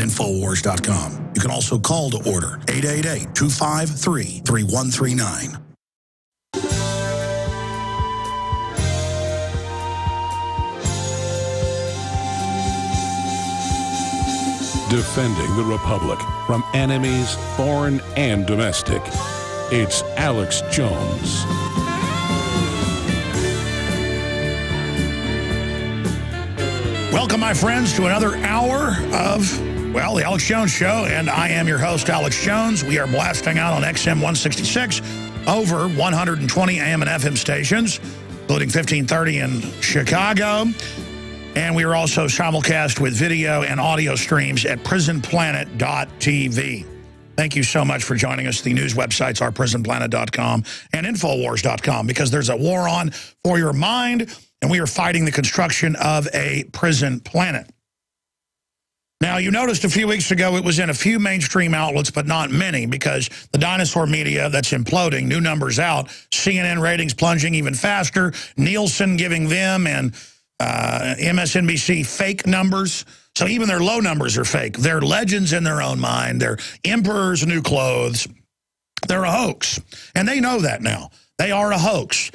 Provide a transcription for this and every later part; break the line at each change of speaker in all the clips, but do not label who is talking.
at Infowars.com. You can also call to order 888-253-3139.
Defending the Republic from enemies, foreign and domestic. It's Alex Jones.
Welcome, my friends, to another hour of, well, the Alex Jones Show, and I am your host, Alex Jones. We are blasting out on XM 166 over 120 AM and FM stations, including 1530 in Chicago. And we are also simulcast with video and audio streams at prisonplanet.tv. Thank you so much for joining us. The news websites are prisonplanet.com and Infowars.com because there's a war on for your mind and we are fighting the construction of a prison planet. Now, you noticed a few weeks ago it was in a few mainstream outlets, but not many, because the dinosaur media that's imploding, new numbers out, CNN ratings plunging even faster, Nielsen giving them and uh, MSNBC fake numbers. So even their low numbers are fake. They're legends in their own mind. They're emperor's new clothes. They're a hoax. And they know that now. They are a hoax.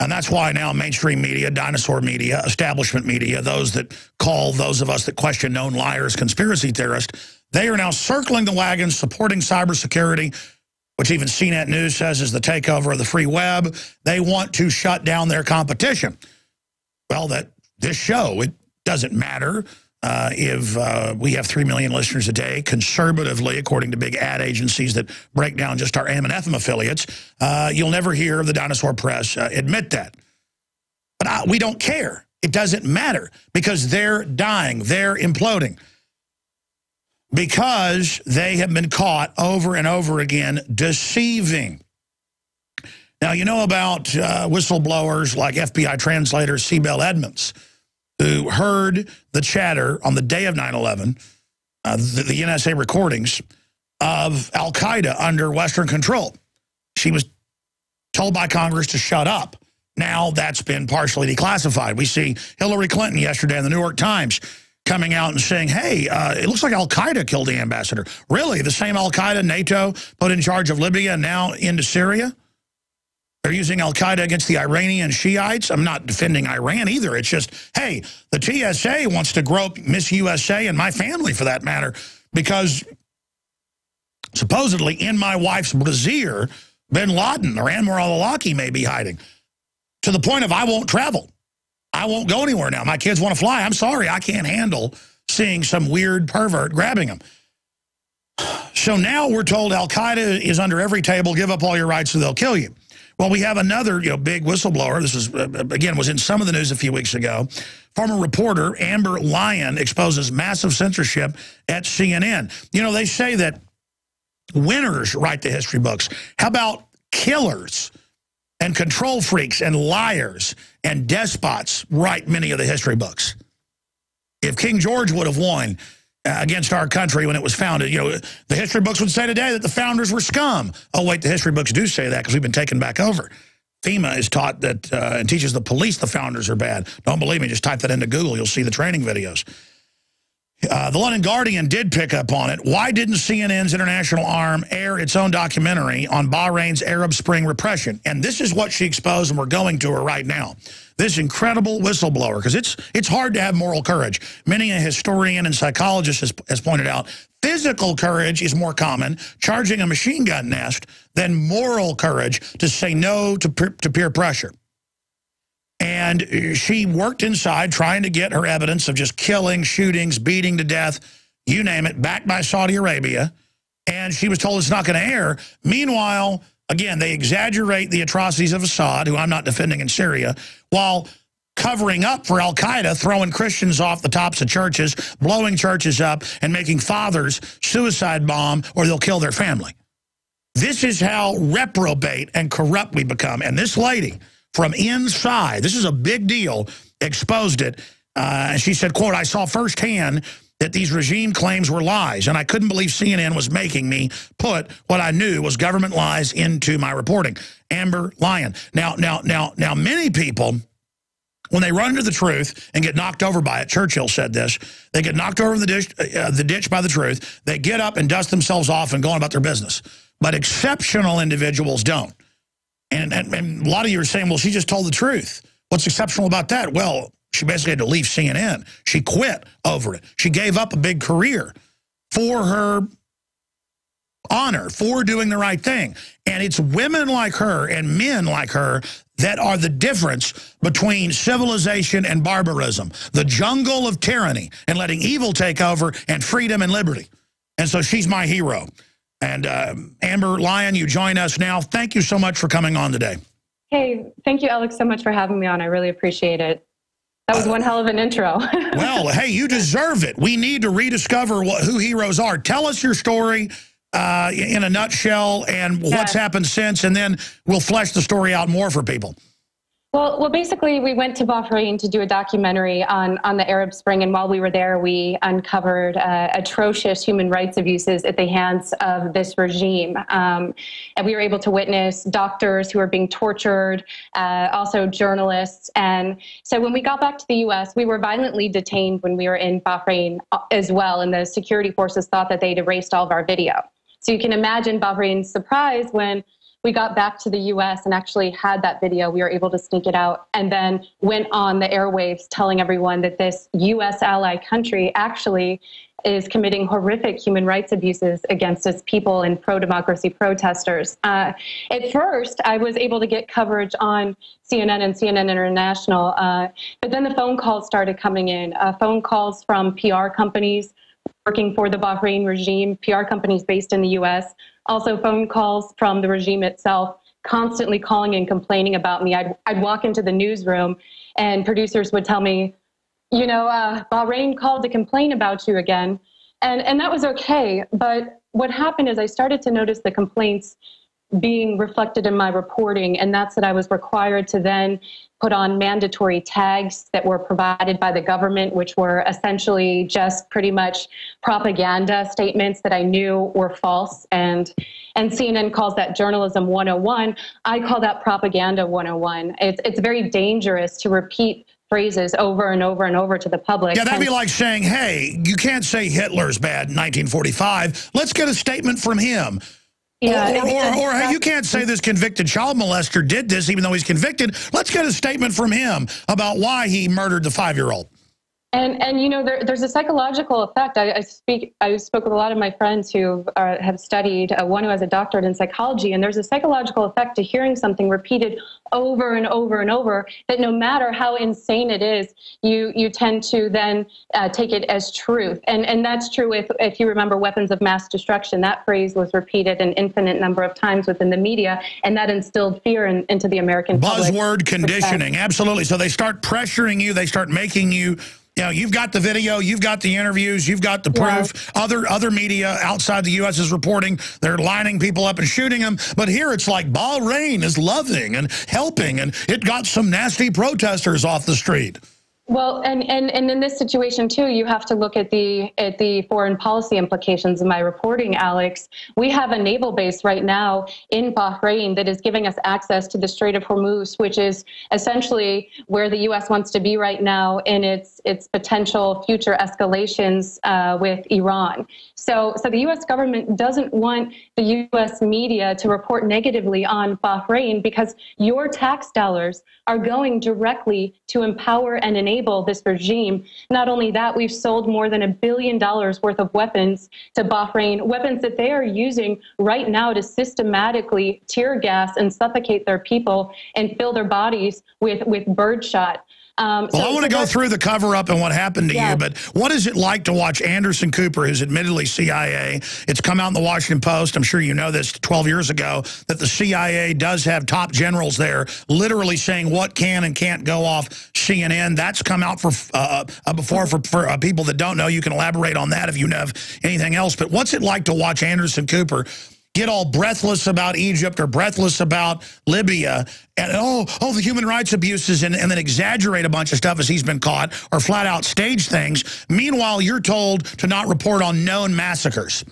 And that's why now mainstream media, dinosaur media, establishment media, those that call those of us that question known liars conspiracy theorists, they are now circling the wagons, supporting cybersecurity, which even CNET News says is the takeover of the free web. They want to shut down their competition. Well, that this show, it doesn't matter uh, if uh, we have 3 million listeners a day, conservatively, according to big ad agencies that break down just our AM and FM affiliates, uh, you'll never hear the dinosaur press uh, admit that. But I, we don't care. It doesn't matter because they're dying. They're imploding. Because they have been caught over and over again deceiving. Now, you know about uh, whistleblowers like FBI translator Sibel Edmonds, who heard the chatter on the day of 9-11, uh, the, the NSA recordings of al-Qaeda under Western control. She was told by Congress to shut up. Now that's been partially declassified. We see Hillary Clinton yesterday in the New York Times coming out and saying, hey, uh, it looks like al-Qaeda killed the ambassador. Really? The same al-Qaeda NATO put in charge of Libya and now into Syria? They're using al-Qaeda against the Iranian Shiites. I'm not defending Iran either. It's just, hey, the TSA wants to grope Miss USA and my family for that matter because supposedly in my wife's brassiere, bin Laden or Anwar al-Awlaki may be hiding to the point of I won't travel. I won't go anywhere now. My kids want to fly. I'm sorry. I can't handle seeing some weird pervert grabbing them. So now we're told al-Qaeda is under every table. Give up all your rights or they'll kill you. Well, we have another you know, big whistleblower. This was, uh, again, was in some of the news a few weeks ago. Former reporter Amber Lyon exposes massive censorship at CNN. You know, they say that winners write the history books. How about killers and control freaks and liars and despots write many of the history books? If King George would have won, uh, against our country when it was founded. You know, the history books would say today that the founders were scum. Oh, wait, the history books do say that because we've been taken back over. FEMA is taught that uh, and teaches the police the founders are bad. Don't believe me, just type that into Google. You'll see the training videos. Uh, the London Guardian did pick up on it. Why didn't CNN's international arm air its own documentary on Bahrain's Arab Spring repression? And this is what she exposed, and we're going to her right now. This incredible whistleblower, because it's it's hard to have moral courage. Many a historian and psychologist has, has pointed out, physical courage is more common, charging a machine gun nest, than moral courage to say no to, to peer pressure. And she worked inside trying to get her evidence of just killing, shootings, beating to death, you name it, backed by Saudi Arabia. And she was told it's not going to air. Meanwhile, again, they exaggerate the atrocities of Assad, who I'm not defending in Syria, while covering up for al-Qaeda, throwing Christians off the tops of churches, blowing churches up, and making fathers suicide bomb or they'll kill their family. This is how reprobate and corrupt we become. And this lady from inside, this is a big deal, exposed it. Uh, she said, quote, I saw firsthand that these regime claims were lies, and I couldn't believe CNN was making me put what I knew was government lies into my reporting. Amber Lyon. Now, now, now, now, many people when they run into the truth and get knocked over by it, Churchill said this, they get knocked over the ditch, uh, the ditch by the truth, they get up and dust themselves off and go on about their business. But exceptional individuals don't. And, and, and a lot of you are saying, well, she just told the truth. What's exceptional about that? Well, she basically had to leave CNN. She quit over it. She gave up a big career for her honor, for doing the right thing. And it's women like her and men like her that are the difference between civilization and barbarism, the jungle of tyranny and letting evil take over and freedom and liberty. And so she's my hero. And uh, Amber Lyon, you join us now. Thank you so much for coming on today.
Hey, thank you, Alex, so much for having me on. I really appreciate it. That was one hell of an intro.
well, hey, you deserve it. We need to rediscover what, who heroes are. Tell us your story uh, in a nutshell and what's happened since, and then we'll flesh the story out more for people.
Well, well, basically, we went to Bahrain to do a documentary on, on the Arab Spring, and while we were there, we uncovered uh, atrocious human rights abuses at the hands of this regime. Um, and we were able to witness doctors who were being tortured, uh, also journalists. And so when we got back to the U.S., we were violently detained when we were in Bahrain uh, as well, and the security forces thought that they'd erased all of our video. So you can imagine Bahrain's surprise when we got back to the US and actually had that video. We were able to sneak it out and then went on the airwaves telling everyone that this US ally country actually is committing horrific human rights abuses against its people and pro democracy protesters. Uh, at first, I was able to get coverage on CNN and CNN International, uh, but then the phone calls started coming in uh, phone calls from PR companies working for the Bahrain regime, PR companies based in the US, also phone calls from the regime itself constantly calling and complaining about me. I'd, I'd walk into the newsroom and producers would tell me, you know, uh, Bahrain called to complain about you again. And, and that was okay. But what happened is I started to notice the complaints being reflected in my reporting, and that's that I was required to then put on mandatory tags that were provided by the government, which were essentially just pretty much propaganda statements that I knew were false. And and CNN calls that journalism 101. I call that propaganda 101. It's it's very dangerous to repeat phrases over and over and over to the public.
Yeah, that'd be like saying, hey, you can't say Hitler's bad in 1945. Let's get a statement from him. Yeah, or, or, or, hey, you can't say this convicted child molester did this even though he's convicted. Let's get a statement from him about why he murdered the five-year-old.
And and you know there, there's a psychological effect. I, I, speak I spoke with a lot of my friends who are, have studied uh, one who has a doctorate in psychology, and there's a psychological effect to hearing something repeated over and over and over. That no matter how insane it is, you you tend to then uh, take it as truth. And and that's true if if you remember weapons of mass destruction. That phrase was repeated an infinite number of times within the media, and that instilled fear in, into the American
buzzword conditioning. Absolutely. So they start pressuring you. They start making you you know, you've got the video, you've got the interviews, you've got the proof. Other other media outside the U.S. is reporting they're lining people up and shooting them. But here it's like Bahrain is loving and helping, and it got some nasty protesters off the street.
Well, and, and, and in this situation too, you have to look at the at the foreign policy implications of my reporting, Alex. We have a naval base right now in Bahrain that is giving us access to the Strait of Hormuz, which is essentially where the U.S. wants to be right now in its its potential future escalations uh, with Iran. So, so the U.S. government doesn't want the U.S. media to report negatively on Bahrain because your tax dollars are going directly to empower and enable this regime. Not only that, we've sold more than a billion dollars worth of weapons to Bahrain, weapons that they are using right now to systematically tear gas and suffocate their people and fill their bodies with, with birdshot.
Um, well, so, I want to go through the cover up and what happened to yeah. you, but what is it like to watch Anderson Cooper, who's admittedly CIA? It's come out in the Washington Post. I'm sure you know this 12 years ago that the CIA does have top generals there literally saying what can and can't go off CNN. That's come out for uh, uh, before for, for uh, people that don't know. You can elaborate on that if you have anything else. But what's it like to watch Anderson Cooper get all breathless about Egypt or breathless about Libya and oh, oh, the human rights abuses and, and then exaggerate a bunch of stuff as he's been caught or flat out stage things. Meanwhile, you're told to not report on known massacres.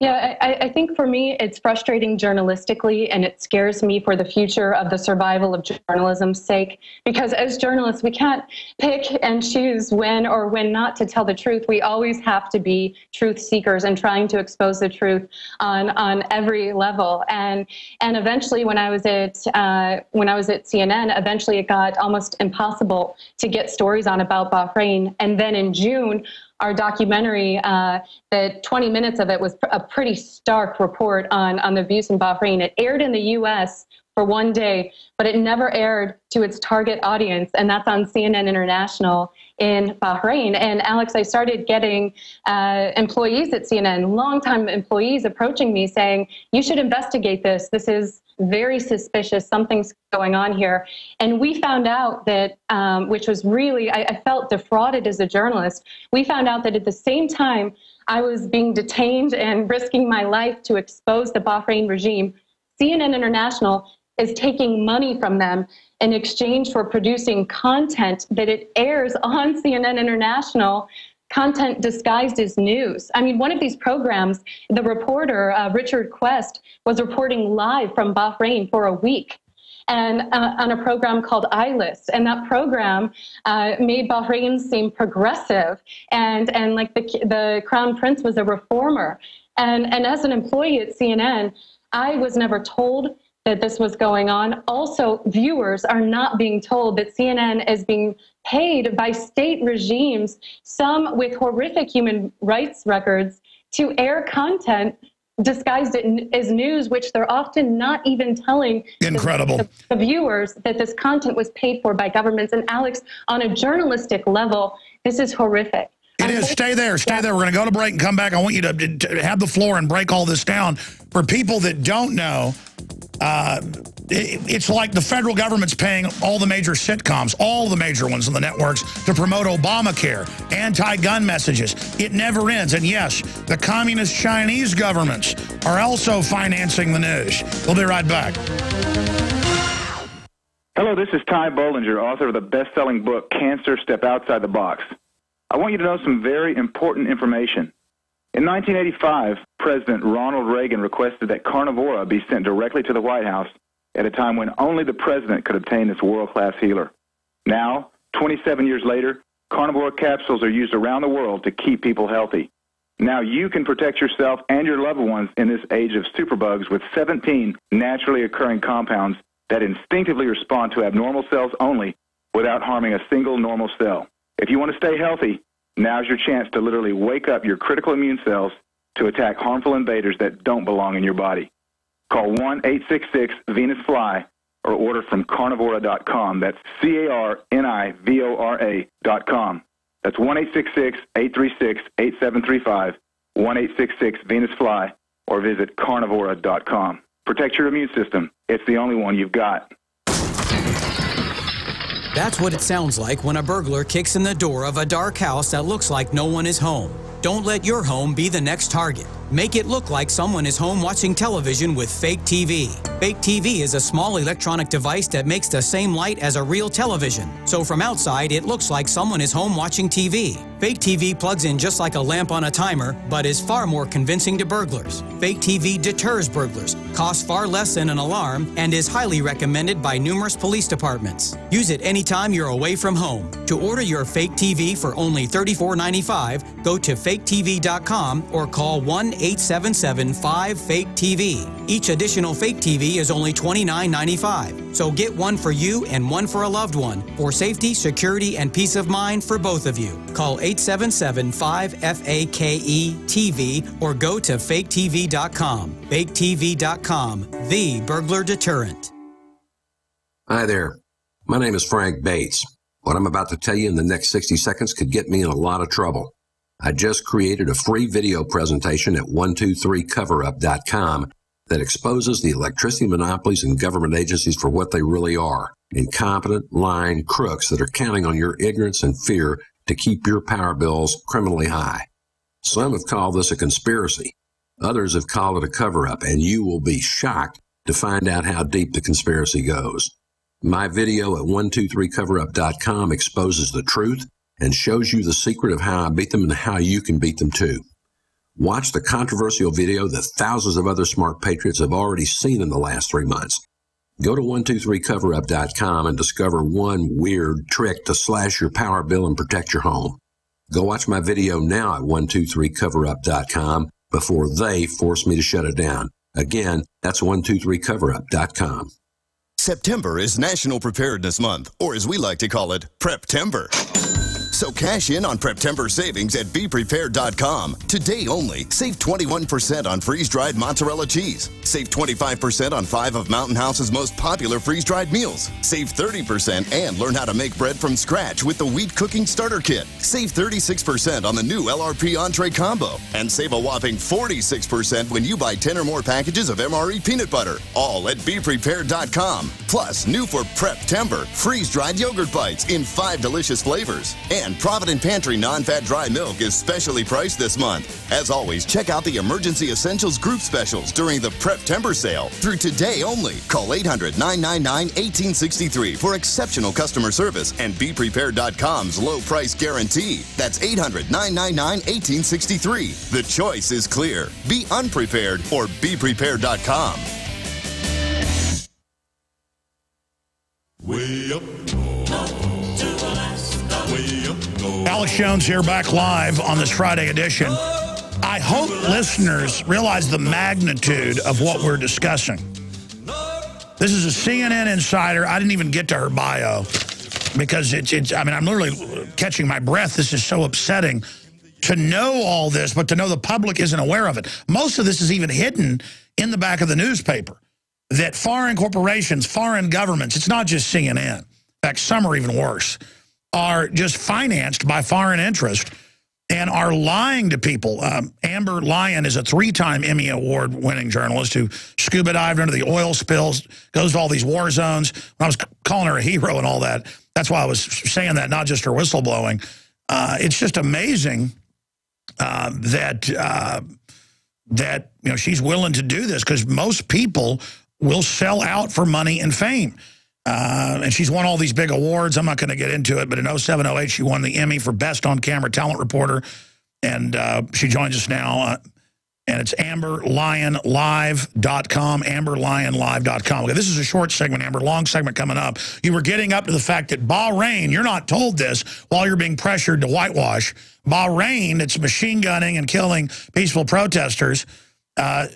Yeah, I, I, think for me, it's frustrating journalistically, and it scares me for the future of the survival of journalism's sake. Because as journalists, we can't pick and choose when or when not to tell the truth. We always have to be truth seekers and trying to expose the truth on on every level. And and eventually, when I was at uh, when I was at CNN, eventually it got almost impossible to get stories on about Bahrain. And then in June our documentary, uh, the 20 minutes of it was a pretty stark report on, on the abuse in Bahrain. It aired in the US for one day, but it never aired to its target audience, and that's on CNN International in Bahrain. And Alex, I started getting uh, employees at CNN, longtime employees, approaching me saying, "You should investigate this. This is very suspicious. Something's going on here. And we found out that, um, which was really, I, I felt defrauded as a journalist. We found out that at the same time I was being detained and risking my life to expose the Bahrain regime, CNN International is taking money from them in exchange for producing content that it airs on CNN International content disguised as news. I mean, one of these programs, the reporter, uh, Richard Quest, was reporting live from Bahrain for a week. And uh, on a program called iList, and that program uh, made Bahrain seem progressive, and and like the the crown prince was a reformer. And and as an employee at CNN, I was never told that this was going on. Also, viewers are not being told that CNN is being paid by state regimes, some with horrific human rights records, to air content disguised as news, which they're often not even telling
incredible
the, the, viewers that this content was paid for by governments. And Alex, on a journalistic level, this is horrific.
It is. Stay there. Stay there. We're going to go to break and come back. I want you to, to, have the floor and break all this down. For people that don't know, uh, it, it's like the federal government's paying all the major sitcoms, all the major ones on the networks, to promote Obamacare, anti-gun messages. It never ends. And yes, the communist Chinese governments are also financing the news. We'll be right back.
Hello, this is Ty Bollinger, author of the best-selling book, Cancer Step Outside the Box. I want you to know some very important information. In 1985, President Ronald Reagan requested that Carnivora be sent directly to the White House at a time when only the president could obtain this world-class healer. Now, 27 years later, Carnivora capsules are used around the world to keep people healthy. Now you can protect yourself and your loved ones in this age of superbugs with 17 naturally occurring compounds that instinctively respond to abnormal cells only without harming a single normal cell. If you want to stay healthy, now's your chance to literally wake up your critical immune cells to attack harmful invaders that don't belong in your body. Call 1-866-VENUS-FLY or order from carnivora.com. That's C-A-R-N-I-V-O-R-A dot com. That's 1-866-836-8735, 1-866-VENUS-FLY, or visit carnivora.com. Protect your immune system. It's the only one you've got.
That's what it sounds like when a burglar kicks in the door of a dark house that looks like no one is home. Don't let your home be the next target. Make it look like someone is home watching television with fake TV. Fake TV is a small electronic device that makes the same light as a real television. So from outside, it looks like someone is home watching TV. Fake TV plugs in just like a lamp on a timer, but is far more convincing to burglars. Fake TV deters burglars, costs far less than an alarm, and is highly recommended by numerous police departments. Use it anytime you're away from home. To order your fake TV for only $34.95, go to faketv.com or call 1 877 5 Fake TV. Each additional Fake TV is only $29.95. So get one for you and one for a loved one for safety, security, and peace of mind for both of you. Call 877 5 FAKE TV or go to faketv.com. Faketv.com, the burglar deterrent.
Hi there. My name is Frank Bates. What I'm about to tell you in the next 60 seconds could get me in a lot of trouble. I just created a free video presentation at 123coverup.com that exposes the electricity monopolies and government agencies for what they really are incompetent, lying crooks that are counting on your ignorance and fear to keep your power bills criminally high. Some have called this a conspiracy. Others have called it a cover up, and you will be shocked to find out how deep the conspiracy goes. My video at 123coverup.com exposes the truth and shows you the secret of how I beat them and how you can beat them too. Watch the controversial video that thousands of other smart patriots have already seen in the last three months. Go to 123coverup.com and discover one weird trick to slash your power bill and protect your home. Go watch my video now at 123coverup.com before they force me to shut it down. Again, that's 123coverup.com.
September is National Preparedness Month, or as we like to call it, Preptember. So cash in on Preptember savings at BePrepared.com. Today only, save 21% on freeze-dried mozzarella cheese. Save 25% on five of Mountain House's most popular freeze-dried meals. Save 30% and learn how to make bread from scratch with the Wheat Cooking Starter Kit. Save 36% on the new LRP Entree Combo. And save a whopping 46% when you buy 10 or more packages of MRE peanut butter. All at BePrepared.com. Plus, new for Preptember, freeze-dried yogurt bites in five delicious flavors. And Provident Pantry non-fat dry milk is specially priced this month. As always, check out the Emergency Essentials group specials during the Preptember sale through today only. Call 800-999-1863 for exceptional customer service and BePrepared.com's low price guarantee. That's 800-999-1863. The choice is clear. Be unprepared or BePrepared.com.
Way up
Alex Jones here back live on this Friday edition. I hope listeners realize the magnitude of what we're discussing. This is a CNN insider. I didn't even get to her bio because it's, it's I mean, I'm literally catching my breath. This is so upsetting to know all this, but to know the public isn't aware of it. Most of this is even hidden in the back of the newspaper. That foreign corporations, foreign governments, it's not just CNN. In fact, some are even worse are just financed by foreign interest and are lying to people. Um, Amber Lyon is a three-time Emmy Award-winning journalist who scuba dived under the oil spills, goes to all these war zones. When I was calling her a hero and all that, that's why I was saying that, not just her whistleblowing. Uh, it's just amazing uh, that uh, that you know she's willing to do this because most people will sell out for money and fame. Uh, and she's won all these big awards. I'm not going to get into it, but in 07, 08, she won the Emmy for Best On-Camera Talent Reporter. And uh, she joins us now. Uh, and it's amberlyonlive.com, amberlyonlive.com. Okay, this is a short segment, Amber, long segment coming up. You were getting up to the fact that Bahrain, you're not told this while you're being pressured to whitewash. Bahrain, it's machine gunning and killing peaceful protesters. Uh,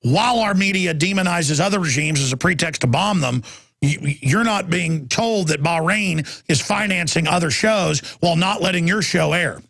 while our media demonizes other regimes as a pretext to bomb them, you're not being told that Bahrain is financing other shows while not letting your show air.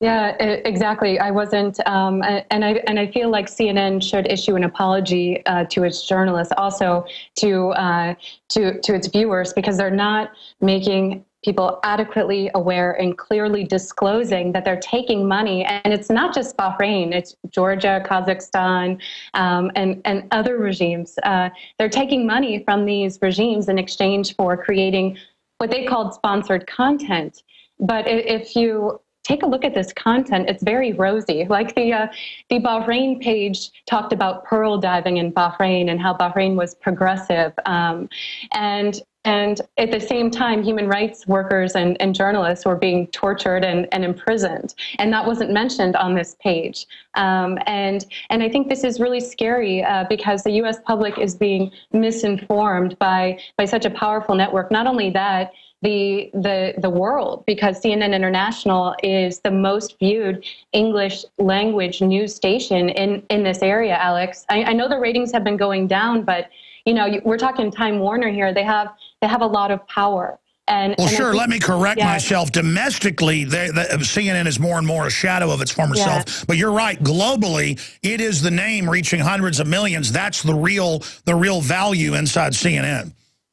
Yeah, exactly. I wasn't, um, and I and I feel like CNN should issue an apology uh, to its journalists, also to uh, to to its viewers, because they're not making people adequately aware and clearly disclosing that they're taking money. And it's not just Bahrain, it's Georgia, Kazakhstan, um, and, and other regimes. Uh, they're taking money from these regimes in exchange for creating what they called sponsored content. But if you take a look at this content. It's very rosy. Like the uh, the Bahrain page talked about pearl diving in Bahrain and how Bahrain was progressive, um, and and at the same time, human rights workers and, and journalists were being tortured and, and imprisoned. And that wasn't mentioned on this page. Um, and, and I think this is really scary uh, because the US public is being misinformed by, by such a powerful network. Not only that, the the the world because CNN International is the most viewed English language news station in in this area. Alex, I, I know the ratings have been going down, but you know, we're talking Time Warner here. They have they have a lot of power. And,
well,
and
sure. Let me correct
yeah.
myself. Domestically, they, they, CNN is more and more a shadow of its former yeah. self. But you're right. Globally, it is the name reaching hundreds of millions. That's the real the real value inside CNN.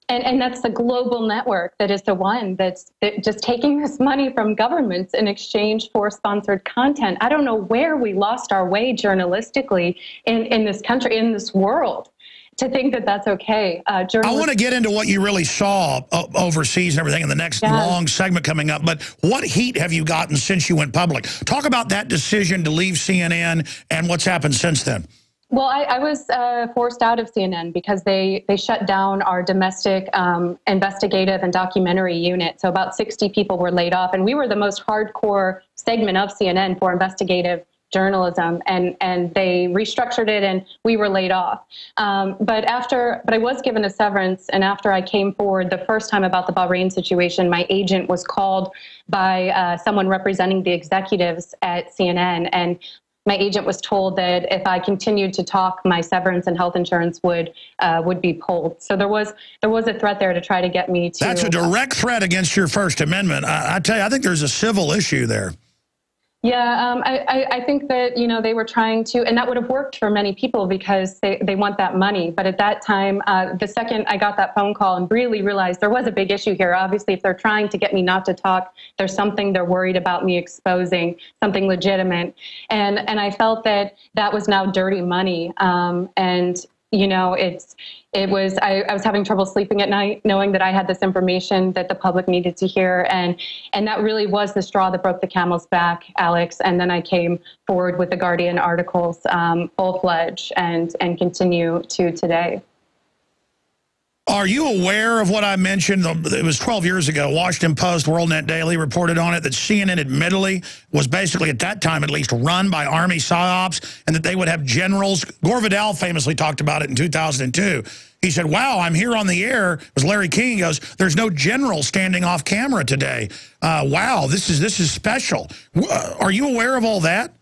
And, and that's the global network that is the one that's just taking this money from governments in exchange for sponsored content. I don't know where we lost our way journalistically in, in this country, in this world to think that that's okay. Uh,
I want to get into what you really saw uh, overseas and everything in the next long segment coming up. But what heat have you gotten since you went public? Talk about that decision to leave CNN and what's happened since then.
Well, I, I was uh, forced out of CNN because they, they shut down our domestic um, investigative and documentary unit. So about 60 people were laid off, and we were the most hardcore segment of CNN for investigative journalism and and they restructured it and we were laid off um, but after but i was given a severance and after i came forward the first time about the bahrain situation my agent was called by uh, someone representing the executives at cnn and my agent was told that if I continued to talk, my severance and health insurance would uh, would be pulled. So there was there was a threat there to try to get me to.
That's a direct threat against your First Amendment. I, I tell you, I think there's a civil issue there.
Yeah, um, I, I, think that you know they were trying to, and that would have worked for many people because they, they want that money. But at that time, uh, the second I got that phone call and really realized there was a big issue here. Obviously, if they're trying to get me not to talk, there's something they're worried about me exposing, something legitimate, and and I felt that that was now dirty money. Um, and you know, it's it was I, I, was having trouble sleeping at night, knowing that I had this information that the public needed to hear, and and that really was the straw that broke the camel's back, Alex. And then I came forward with the Guardian articles, um, full fledged, and and continue to today.
Are you aware of what I mentioned? It was 12 years ago. Washington Post, WorldNet Daily reported on it that CNN admittedly was basically, at that time at least, run by Army PSYOPs and that they would have generals. Gore Vidal famously talked about it in 2002. He said, wow, I'm here on the air. It was Larry King. He goes, there's no general standing off camera today. Uh, wow, this is, this is special. Uh, are you aware of all that?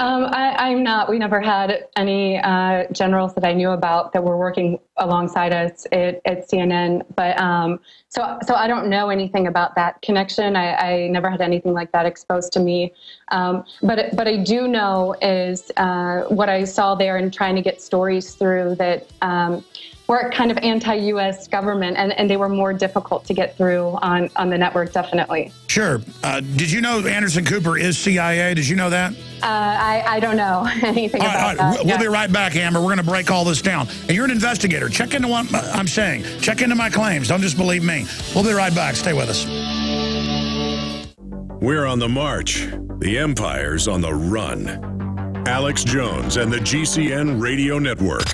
Um, I, am not. We never had any uh, generals that I knew about that were working alongside us at, at CNN. But um, so, so I don't know anything about that connection. I, I never had anything like that exposed to me. Um, but but I do know is uh, what I saw there and trying to get stories through that um, were kind of anti-U.S. government, and, and they were more difficult to get through on, on the network, definitely.
Sure. Uh, did you know Anderson Cooper is CIA? Did you know that?
Uh, I, I don't know anything all right,
about all right. that. We'll, yeah. be right back, Amber. We're going to break all this down. And you're an investigator. Check into what I'm saying. Check into my claims. Don't just believe me. We'll be right back. Stay with us.
We're on the march. The Empire's on the run. Alex Jones and the GCN Radio Network.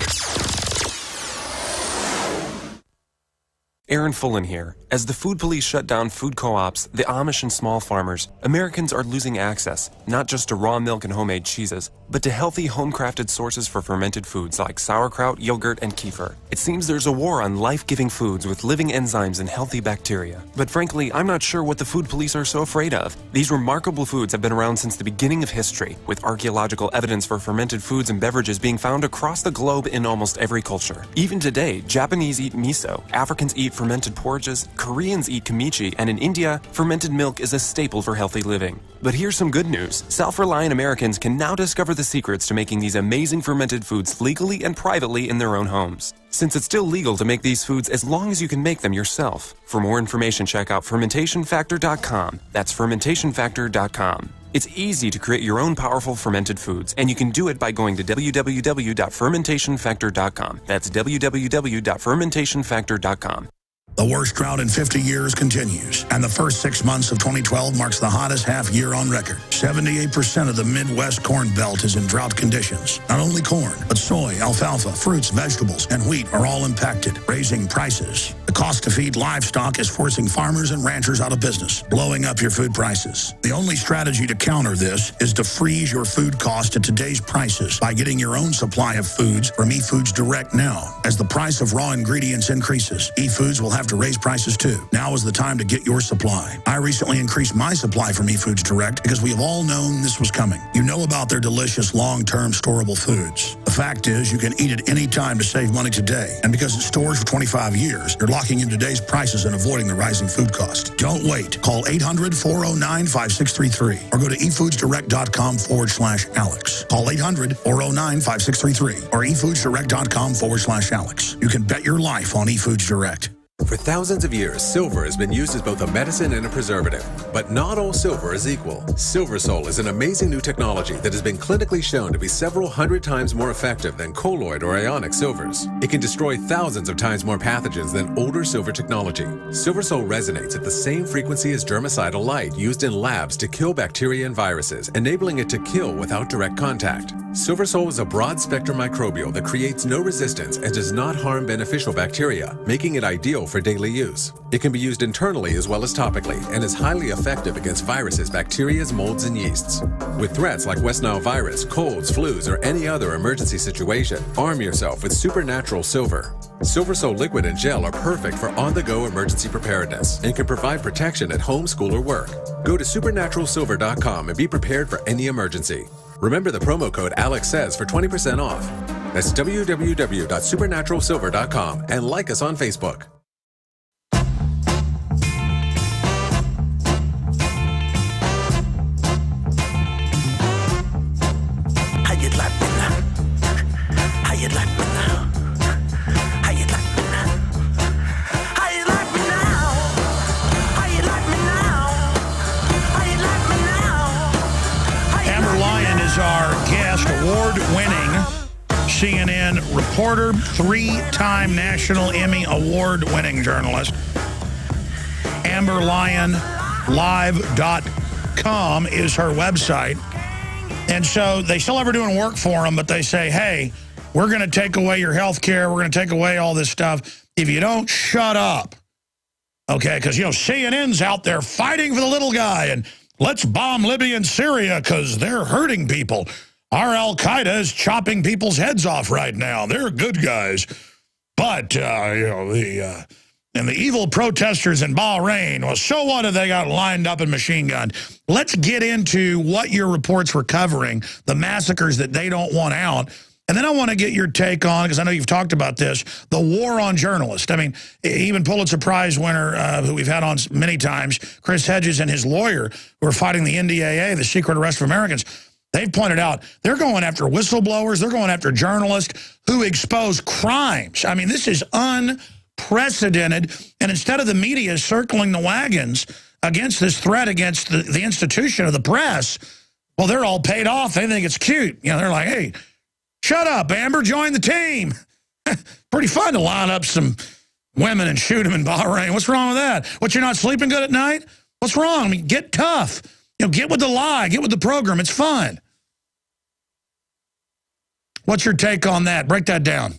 Aaron Fullen here. As the food police shut down food co-ops, the Amish and small farmers, Americans are losing access, not just to raw milk and homemade cheeses, but to healthy home-crafted sources for fermented foods like sauerkraut, yogurt, and kefir. It seems there's a war on life-giving foods with living enzymes and healthy bacteria. But frankly, I'm not sure what the food police are so afraid of. These remarkable foods have been around since the beginning of history, with archaeological evidence for fermented foods and beverages being found across the globe in almost every culture. Even today, Japanese eat miso, Africans eat fermented porridges, Koreans eat kimchi, and in India, fermented milk is a staple for healthy living. But here's some good news. Self-reliant Americans can now discover the secrets to making these amazing fermented foods legally and privately in their own homes. Since it's still legal to make these foods as long as you can make them yourself. For more information, check out fermentationfactor.com. That's fermentationfactor.com. It's easy to create your own powerful fermented foods, and you can do it by going to www.fermentationfactor.com. That's www.fermentationfactor.com.
The worst drought in 50 years continues, and the first six months of 2012 marks the hottest half year on record. 78% of the Midwest corn belt is in drought conditions. Not only corn, but soy, alfalfa, fruits, vegetables, and wheat are all impacted, raising prices. The cost to feed livestock is forcing farmers and ranchers out of business, blowing up your food prices. The only strategy to counter this is to freeze your food cost at today's prices by getting your own supply of foods from eFoods Direct now. As the price of raw ingredients increases, eFoods will have have to raise prices too. Now is the time to get your supply. I recently increased my supply from eFoods Direct because we have all known this was coming. You know about their delicious long-term storable foods. The fact is you can eat it any time to save money today. And because it stores for 25 years, you're locking in today's prices and avoiding the rising food cost. Don't wait. Call 800-409-5633 or go to efoodsdirect.com forward slash Alex. Call 800-409-5633 or efoodsdirect.com forward slash Alex. You can bet your life on eFoods Direct.
For thousands of years, silver has been used as both a medicine and a preservative. But not all silver is equal. SilverSol is an amazing new technology that has been clinically shown to be several hundred times more effective than colloid or ionic silvers. It can destroy thousands of times more pathogens than older silver technology. SilverSol resonates at the same frequency as germicidal light used in labs to kill bacteria and viruses, enabling it to kill without direct contact. Silversol is a broad spectrum microbial that creates no resistance and does not harm beneficial bacteria, making it ideal for daily use. It can be used internally as well as topically and is highly effective against viruses, bacteria, molds, and yeasts. With threats like West Nile virus, colds, flus, or any other emergency situation, arm yourself with Supernatural Silver. Silversol liquid and gel are perfect for on the go emergency preparedness and can provide protection at home, school, or work. Go to supernaturalsilver.com and be prepared for any emergency. Remember the promo code Alex says for 20% off. That's www.supernaturalsilver.com and like us on Facebook.
Three-time National Emmy award-winning journalist. AmberLyonLive.com is her website. And so they still ever doing work for them, but they say, hey, we're going to take away your health care. We're going to take away all this stuff. If you don't shut up, okay, because, you know, CNN's out there fighting for the little guy and let's bomb Libya and Syria because they're hurting people. Our Al-Qaeda is chopping people's heads off right now. They're good guys. But, uh, you know, the... Uh, and the evil protesters in Bahrain, well, so what have they got lined up and machine gunned? Let's get into what your reports were covering, the massacres that they don't want out. And then I want to get your take on, because I know you've talked about this, the war on journalists. I mean, even Pulitzer Prize winner, uh, who we've had on many times, Chris Hedges and his lawyer, who are fighting the NDAA, the Secret Arrest of Americans, they've pointed out they're going after whistleblowers, they're going after journalists who expose crimes. I mean, this is unprecedented. And instead of the media circling the wagons against this threat against the, the institution of the press, well, they're all paid off. They think it's cute. You know, they're like, hey, shut up, Amber, join the team. Pretty fun to line up some women and shoot them in Bahrain. What's wrong with that? What, you're not sleeping good at night? What's wrong? I mean, get tough. You know, get with the lie. Get with the program. It's fun. What's your take on that? Break that down.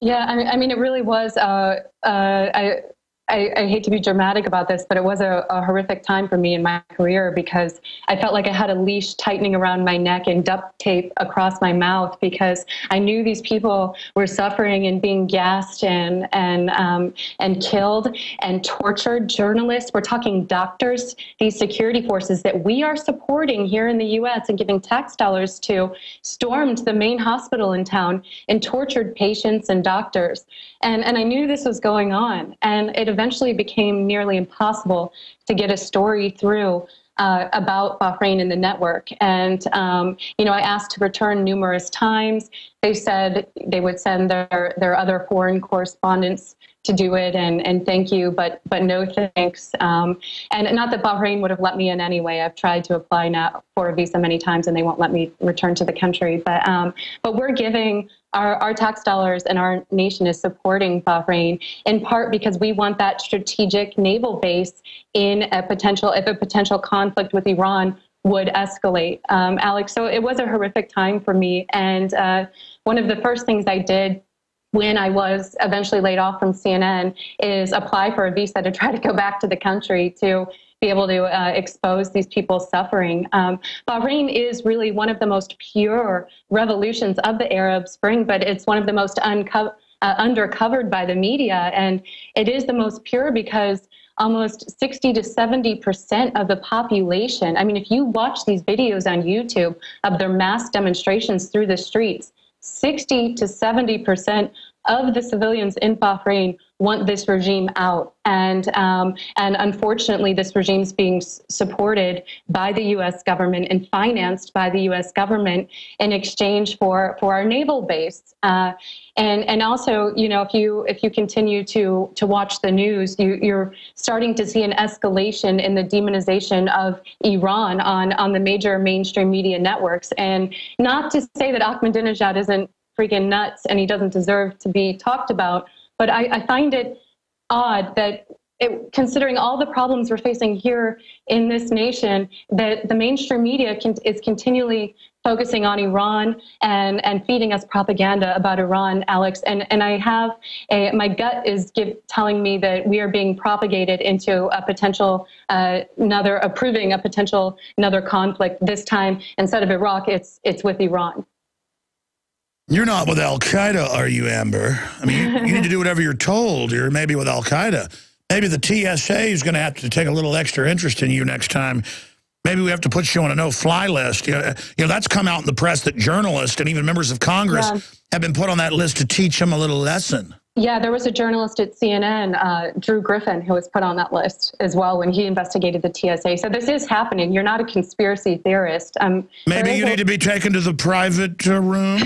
Yeah, I mean, it really was. Uh, uh, I, I, I, hate to be dramatic about this, but it was a, a, horrific time for me in my career because I felt like I had a leash tightening around my neck and duct tape across my mouth because I knew these people were suffering and being gassed and and um, and killed and tortured. Journalists, we're talking doctors, these security forces that we are supporting here in the U.S. and giving tax dollars to, stormed the main hospital in town and tortured patients and doctors. And and I knew this was going on, and it eventually became nearly impossible to get a story through uh, about Bahrain in the network. And, um, you know, I asked to return numerous times. They said they would send their, their other foreign correspondents to do it and, and thank you, but but no thanks. Um, and not that Bahrain would have let me in anyway. I've tried to apply now for a visa many times and they won't let me return to the country. But um, but we're giving our, our tax dollars and our nation is supporting Bahrain in part because we want that strategic naval base in a potential if a potential conflict with Iran would escalate. Um, Alex, so it was a horrific time for me. And uh, one of the first things I did when I was eventually laid off from CNN is apply for a visa to try to go back to the country to be able to uh, expose these people's suffering. Um, Bahrain is really one of the most pure revolutions of the Arab Spring, but it's one of the most unco- uh, undercovered by the media. And it is the most pure because almost 60 to 70 percent of the population. I mean, if you watch these videos on YouTube of their mass demonstrations through the streets, 60 to 70 percent of the civilians in Bahrain want this regime out. And, um, and unfortunately, this regime is being supported by the U.S. government and financed by the U.S. government in exchange for, for our naval base. Uh, and, and also, you know, if you, if you continue to, to watch the news, you, you're starting to see an escalation in the demonization of Iran on, on the major mainstream media networks. And not to say that Ahmadinejad isn't freaking nuts and he doesn't deserve to be talked about. But I, I find it odd that it, considering all the problems we're facing here in this nation, that the mainstream media can, is continually focusing on Iran and, and feeding us propaganda about Iran, Alex. And, and I have a, my gut is give, telling me that we are being propagated into a potential, uh, another, approving a potential, another conflict. This time, instead of Iraq, it's, it's with Iran.
You're not with Al Qaeda, are you, Amber? I mean, you, you need to do whatever you're told. You're maybe with Al Qaeda. Maybe the TSA is going to have to take a little extra interest in you next time. Maybe we have to put you on a no-fly list. You know, you know, that's come out in the press that journalists and even members of Congress
Yeah.
have been put on that list to teach them a little lesson.
Yeah, there was a journalist at CNN, uh, Drew Griffin, who was put on that list as well when he investigated the TSA. So this is happening. You're not a conspiracy theorist. Um,
Maybe you need to be taken to the private uh, room.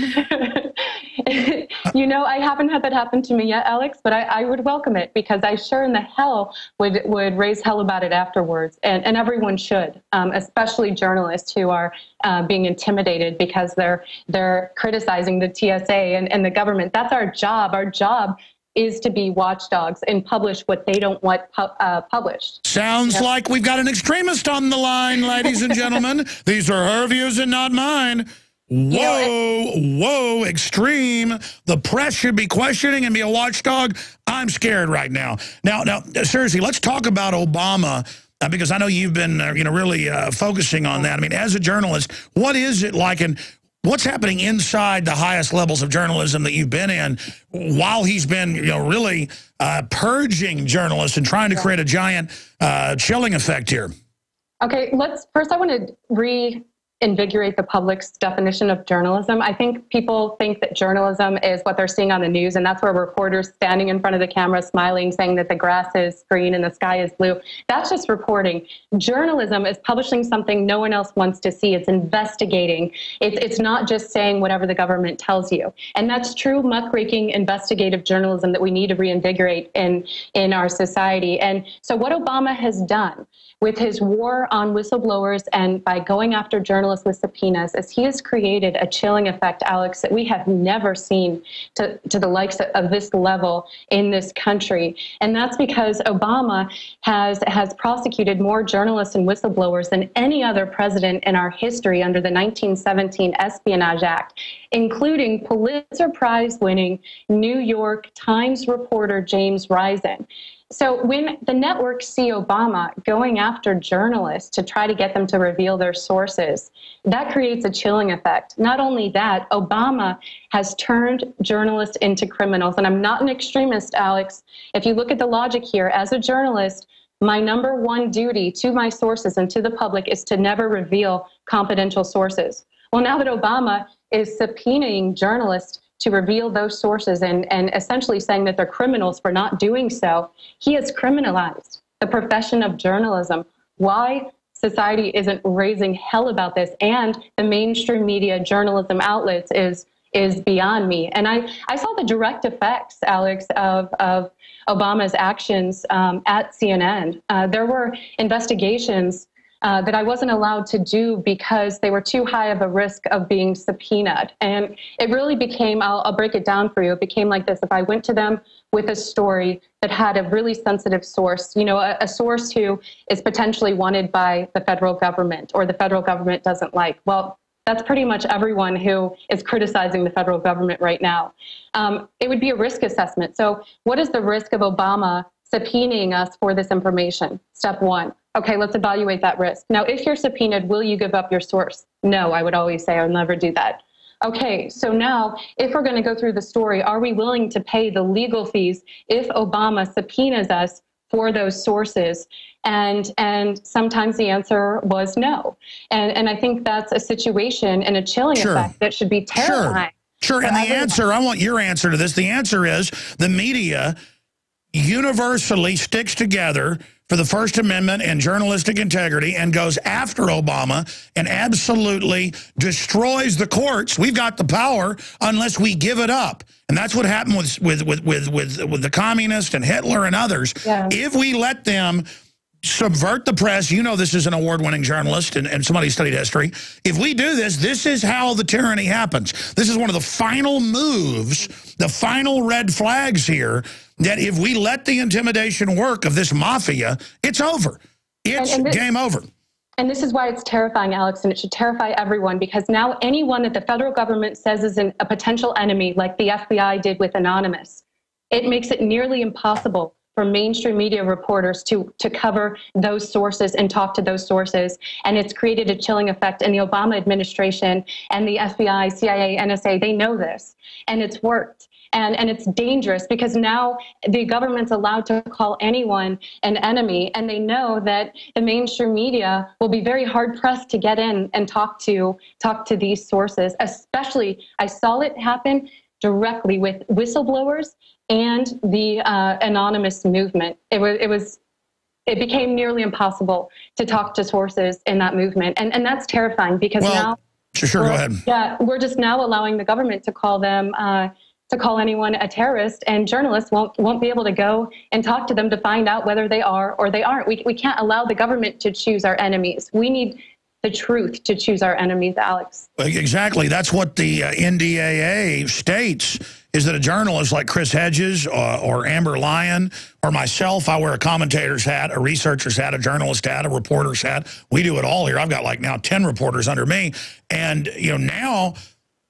you know, I haven't had that happen to me yet, Alex, but I, I would welcome it because I sure in the hell would would raise hell about it afterwards, and and everyone should, um, especially journalists who are uh, being intimidated because they're they're criticizing the TSA and, and the government. That's our job. Our job is to be watchdogs and publish what they don't want pu- uh, published.
Sounds like we've got an extremist on the line, ladies and gentlemen. These are her views and not mine. Whoa, whoa, extreme. The press should be questioning and be a watchdog. I'm scared right now. Now, now, seriously, let's talk about Obama. Uh, because I know you've been, uh, you know, really uh, focusing on that. I mean, as a journalist, what is it like, and what's happening inside the highest levels of journalism that you've been in, while he's been, you know, really uh, purging journalists and trying to create a giant uh, chilling effect here?
Okay, let's first. I want to reinvigorate the public's definition of journalism. I think people think that journalism is what they're seeing on the news, and that's where reporters standing in front of the camera, smiling, saying that the grass is green and the sky is blue. That's just reporting. Journalism is publishing something no one else wants to see. It's investigating. It's it's not just saying whatever the government tells you, and that's true muckraking investigative journalism that we need to reinvigorate in in our society. And so, what Obama has done with his war on whistleblowers and by going after journalists with subpoenas is he has created a chilling effect, Alex, that we have never seen to, to the likes of this level in this country. And that's because Obama has, has prosecuted more journalists and whistleblowers than any other president in our history under the 1917 Espionage Act, including Pulitzer Prize winning New York Times reporter James Risen. So when the networks see Obama going after journalists to try to get them to reveal their sources, that creates a chilling effect. Not only that, Obama has turned journalists into criminals. And I'm not an extremist, Alex. If you look at the logic here, as a journalist, my number one duty to my sources and to the public is to never reveal confidential sources. Well, now that Obama is subpoenaing journalists to reveal those sources and, and essentially saying that they're criminals for not doing so, he has criminalized the profession of journalism. Why society isn't raising hell about this and the mainstream media journalism outlets is is beyond me. And I, I saw the direct effects, Alex, of, of Obama's actions um, at CNN. Uh, there were investigations uh, that I wasn't allowed to do because they were too high of a risk of being subpoenaed. And it really became, I'll, I'll break it down for you, it became like this. If I went to them with a story that had a really sensitive source, you know, a, a source who is potentially wanted by the federal government or the federal government doesn't like, well, that's pretty much everyone who is criticizing the federal government right now. Um, it would be a risk assessment. So, what is the risk of Obama subpoenaing us for this information? Step one. Okay, let's evaluate that risk. Now, if you're subpoenaed, will you give up your source? No, I would always say I'll never do that. Okay, so now if we're going to go through the story, are we willing to pay the legal fees if Obama subpoenas us for those sources? And and sometimes the answer was no. And and I think that's a situation and a chilling
Sure.
effect that should be terrifying.
Sure, and the answer, I want your answer to this. The answer is the media universally sticks together for the First Amendment and journalistic integrity and goes after Obama and absolutely destroys the courts. We've got the power unless we give it up. And that's what happened with with with with with, with the communists and Hitler and others.
Yeah.
If we let them subvert the press. You know this is an award-winning journalist and, and somebody who studied history. If we do this, this is how the tyranny happens. This is one of the final moves, the final red flags here, that if we let the intimidation work of this mafia, it's over. It's
And- and
game over.
And this is why it's terrifying, Alex, and it should terrify everyone because now anyone that the federal government says is an, a potential enemy, like the FBI did with Anonymous, it makes it nearly impossible for mainstream media reporters to, to cover those sources and talk to those sources. And it's created a chilling effect. And the Obama administration and the FBI, CIA, NSA, they know this. And it's worked. And, and it's dangerous because now the government's allowed to call anyone an enemy, and they know that the mainstream media will be very hard pressed to get in and talk to talk to these sources. Especially, I saw it happen directly with whistleblowers and the uh, anonymous movement. It was it was it became nearly impossible to talk to sources in that movement, and and that's terrifying because
well,
now.
Sure, go ahead.
Yeah, we're just now allowing the government to call them. Uh, to call anyone a terrorist, and journalists won't won't be able to go and talk to them to find out whether they are or they aren't. We we can't allow the government to choose our enemies. We need the truth to choose our enemies, Alex.
Exactly. That's what the uh, NDAA states is that a journalist like Chris Hedges or, uh, or, Amber Lyon or myself, I wear a commentator's hat, a researcher's hat, a journalist hat, a reporter's hat. We do it all here. I've got like now 10 reporters under me. And, you know, now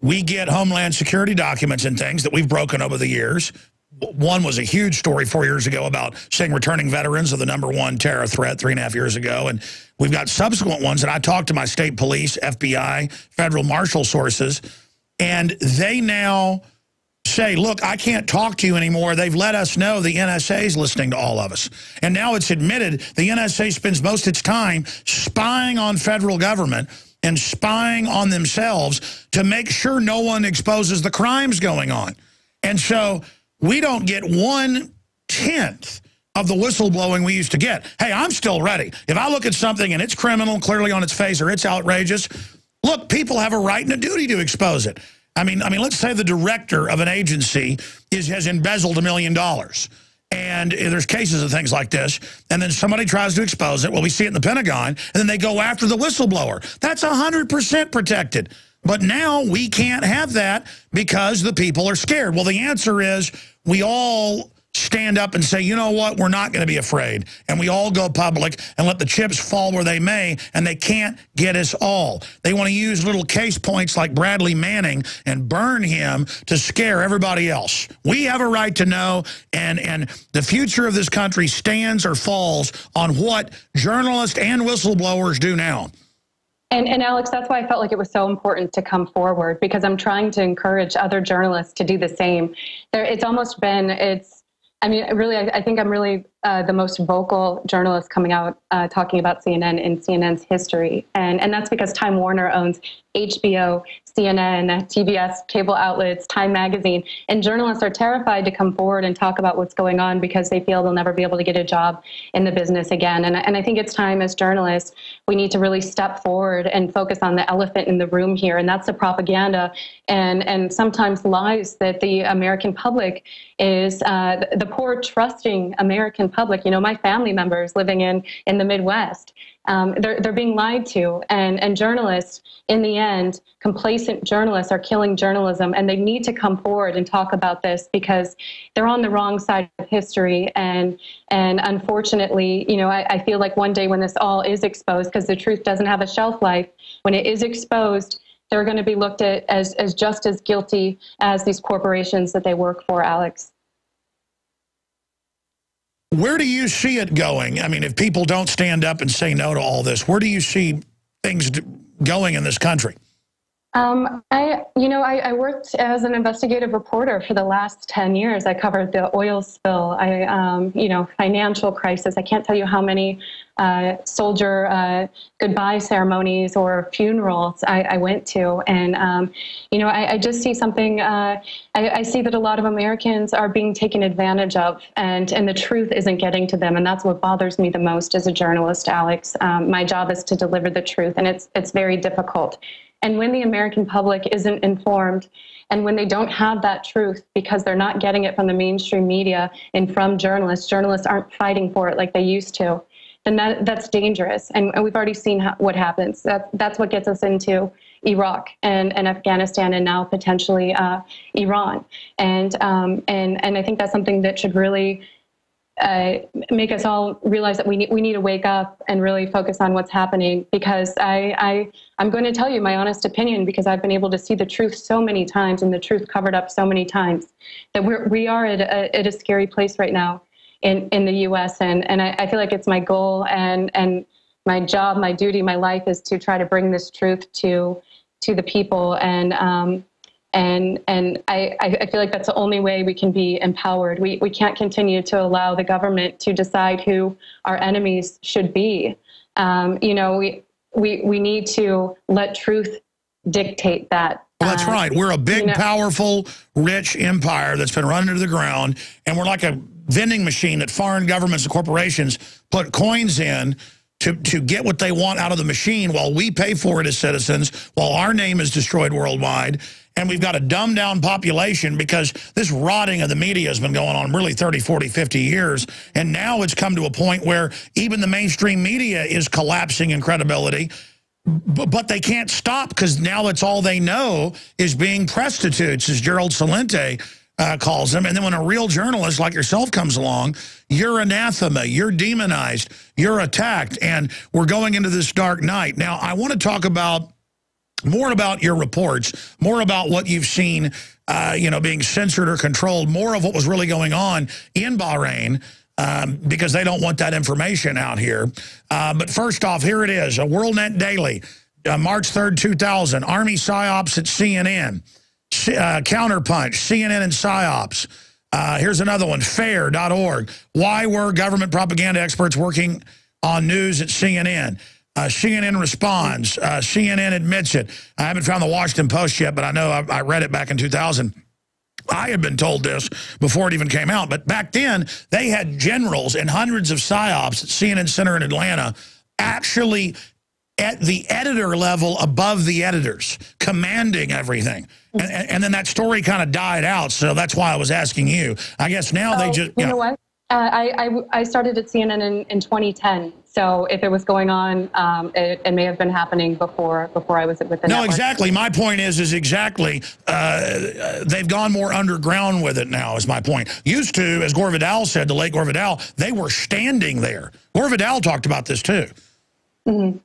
we get Homeland Security documents and things that we've broken over the years. One was a huge story four years ago about saying returning veterans are the number one terror threat three and a half years ago. And we've got subsequent ones And I talked to my state police, FBI, federal marshal sources, and they now say, look, I can't talk to you anymore. They've let us know the NSA is listening to all of us. And now it's admitted the NSA spends most of its time spying on federal government and spying on themselves to make sure no one exposes the crimes going on. And so we don't get one-tenth of the whistleblowing we used to get. Hey, I'm still ready. If I look at something and it's criminal, clearly on its face, or it's outrageous, look, people have a right and a duty to expose it. I mean, I mean, let's say the director of an agency is has embezzled a million dollars. And there's cases of things like this, and then somebody tries to expose it. Well, we see it in the Pentagon, and then they go after the whistleblower. That's 100% protected. But now we can't have that because the people are scared. Well, the answer is we all stand up and say, you know what, we're not going to be afraid. And we all go public and let the chips fall where they may, and they can't get us all. They want to use little case points like Bradley Manning and burn him to scare everybody else. We have a right to know, and, and the future of this country stands or falls on what journalists and whistleblowers do now.
And, and Alex, that's why I felt like it was so important to come forward because I'm trying to encourage other journalists to do the same. There, it's almost been, it's, I mean, really, I, I, think I'm really uh, the most vocal journalist coming out uh, talking about CNN in CNN's history, and and that's because Time Warner owns HBO, CNN, TBS, cable outlets, Time Magazine, and journalists are terrified to come forward and talk about what's going on because they feel they'll never be able to get a job in the business again. And, and I think it's time as journalists, we need to really step forward and focus on the elephant in the room here, and that's the propaganda and, and sometimes lies that the American public is uh, the poor, trusting American public. You know, my family members living in, in the Midwest um, they're, they're being lied to. And, and journalists, in the end, complacent journalists are killing journalism. And they need to come forward and talk about this because they're on the wrong side of history. And, and unfortunately, you know, I, I feel like one day when this all is exposed, because the truth doesn't have a shelf life, when it is exposed, they're going to be looked at as, as just as guilty as these corporations that they work for, Alex.
Where do you see it going? I mean, if people don't stand up and say no to all this, where do you see things going in this country?
Um, I, you know, I, I, worked as an investigative reporter for the last 10 years. I covered the oil spill, I, um, you know, financial crisis. I can't tell you how many uh, soldier uh, goodbye ceremonies or funerals I, I went to. And, um, you know, I, I, just see something, uh, I, see that a lot of Americans are being taken advantage of and, and the truth isn't getting to them. And that's what bothers me the most as a journalist, Alex. Um, my job is to deliver the truth and it's, it's very difficult. And when the American public isn't informed and when they don't have that truth because they're not getting it from the mainstream media and from journalists, journalists aren't fighting for it like they used to, then that, that's dangerous. And, and we've already seen ha what happens. That, that's what gets us into Iraq and, and Afghanistan and now potentially uh, Iran. And, um, and, and I think that's something that should really uh, make us all realize that we need we need to wake up and really focus on what's happening. Because I, I I'm going to tell you my honest opinion because I've been able to see the truth so many times and the truth covered up so many times that we're we are at a, at a scary place right now in in the U.S. and and I, I feel like it's my goal and and my job, my duty, my life is to try to bring this truth to to the people and um, and and I, I feel like that's the only way we can be empowered. We we can't continue to allow the government to decide who our enemies should be. Um, you know, we we we need to let truth dictate that.
Well, that's
Uh,
right. We're a big,
you know-
powerful, rich empire that's been run into the ground, and we're like a vending machine that foreign governments and corporations put coins in to, to get what they want out of the machine while we pay for it as citizens, while our name is destroyed worldwide. And we've got a dumbed down population because this rotting of the media has been going on really 30, 40, 50 years. And now it's come to a point where even the mainstream media is collapsing in credibility but, but they can't stop because now it's all they know is being prostitutes, as Gerald Celente uh, calls them. And then when a real journalist like yourself comes along, you're anathema, you're demonized, you're attacked, and we're going into this dark night. Now, I want to talk about more about your reports, more about what you've seen, uh, you know, being censored or controlled, more of what was really going on in Bahrain, um, because they don't want that information out here. Uh, but first off, here it is, a WorldNet Daily, uh, March 3rd, 2000, Army PsyOps at CNN, uh, Counterpunch, CNN and PsyOps. Uh, here's another one, fair.org. Why were government propaganda experts working on news at CNN? Uh, CNN responds. Uh, CNN admits it. I haven't found the Washington Post yet, but I know I, I read it back in 2000. I had been told this before it even came out, but back then they had generals and hundreds of psyops at CNN Center in Atlanta actually at the editor level above the editors, commanding everything. And, and, and then that story kind of died out, so that's why I was asking you. I guess now they just...
you know what? Uh, I, I I started at CNN in, in 2010. So if it was going on, um, it, it may have been happening before before I was with the
No,
network.
exactly. My point is, is exactly, uh, they've gone more underground with it now, is my point. Used to, as Gore Vidal said, the late Gore Vidal, they were standing there. Gore Vidal talked about this too.
Mhm.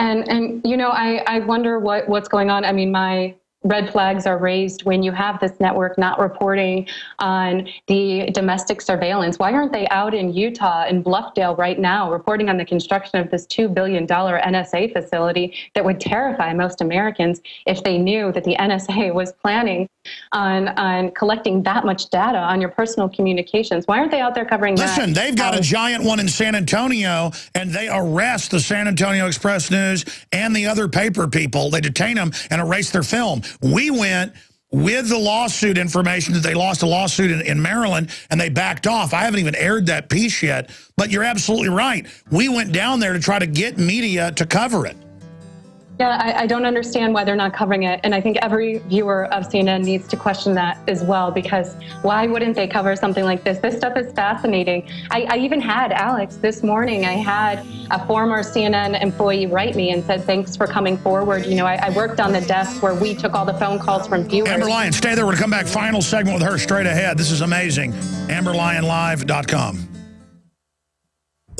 And and you know, I I wonder what what's going on. I mean, my red flags are raised when you have this network not reporting on the domestic surveillance. Why aren't they out in Utah in Bluffdale right now reporting on the construction of this $2 billion NSA facility that would terrify most Americans if they knew that the NSA was planning on, on collecting that much data on your personal communications? Why aren't they out there covering that?
Listen, they've got a
Um,
giant one in San Antonio, and they arrest the San Antonio Express News and the other paper people. They detain them and erase their film. We went with the lawsuit information that they lost a lawsuit in, in Maryland, and they backed off. I haven't even aired that piece yet, but you're absolutely right. We went down there to try to get media to cover it.
Yeah, I, I don't understand why they're not covering it. And I think every viewer of CNN needs to question that as well, because why wouldn't they cover something like this? This stuff is fascinating. I, I even had, Alex, this morning, I had a former CNN employee write me and said, thanks for coming forward. You know, I, I worked on the desk where we took all the phone calls from viewers.
Amber Lyon, stay there. We're going to come back. Final segment with her straight ahead. This is amazing. AmberLyonLive.com.